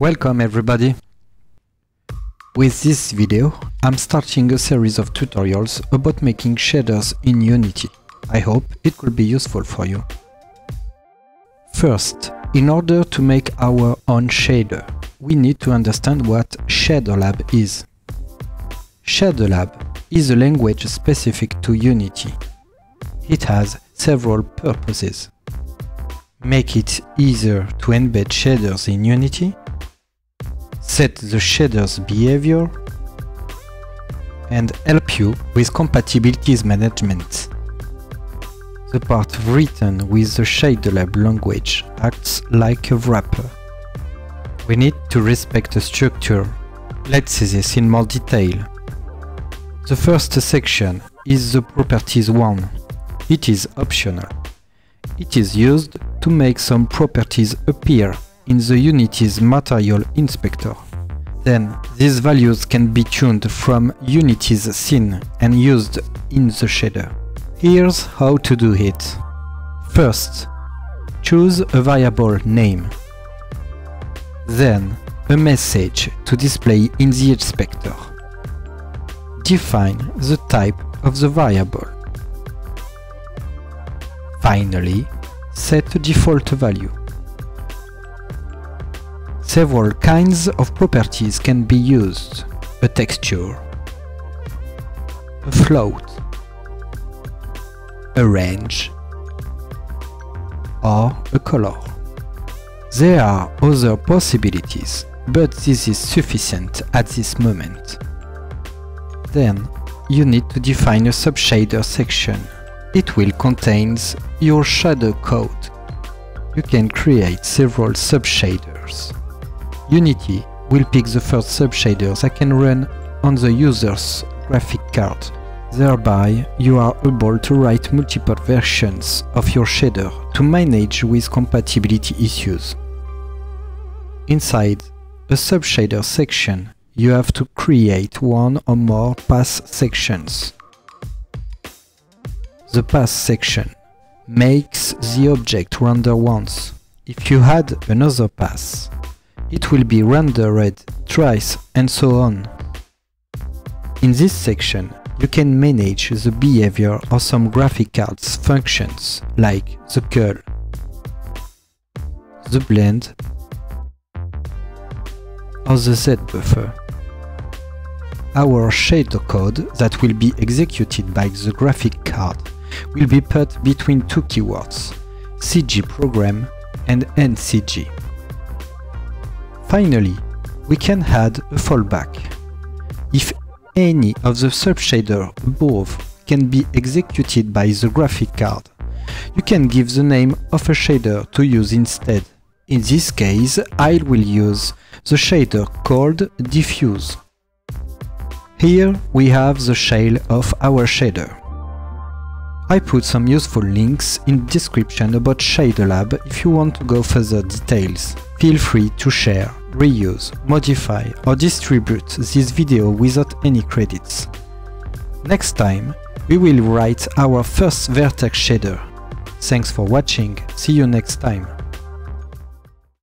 Welcome everybody! With this video, I'm starting a series of tutorials about making shaders in Unity. I hope it will be useful for you. First, in order to make our own shader, we need to understand what ShaderLab is. ShaderLab is a language specific to Unity. It has several purposes. Make it easier to embed shaders in Unity, set the shader's behavior, and help you with compatibilities management. The part written with the ShaderLab language acts like a wrapper. We need to respect the structure. Let's see this in more detail. The first section is the properties one. It is optional. It is used to make some properties appear in the Unity's material inspector. Then, these values can be tuned from Unity's scene and used in the shader. Here's how to do it. First, choose a variable name. Then, a message to display in the inspector. Define the type of the variable. Finally, set a default value. Several kinds of properties can be used. A texture, a float, a range, or a color. There are other possibilities, but this is sufficient at this moment. Then, you need to define a subshader section. It will contain your shader code. You can create several subshaders. Unity will pick the first subshaders that can run on the user's graphic card. Thereby, you are able to write multiple versions of your shader to manage with compatibility issues. Inside a subshader section, you have to create one or more pass sections. The pass section makes the object render once. If you add another pass, it will be rendered twice and so on. In this section, you can manage the behavior of some graphic cards functions like the cull, the blend, or the Z buffer. Our shader code that will be executed by the graphic card will be put between two keywords, CG program and ENDCG. Finally, we can add a fallback. If any of the subshader above can be executed by the graphic card, you can give the name of a shader to use instead. In this case, I will use the shader called diffuse. Here we have the shell of our shader. I put some useful links in description about ShaderLab if you want to go further details. Feel free to share, reuse, modify or distribute this video without any credits. Next time, we will write our first vertex shader. Thanks for watching, see you next time.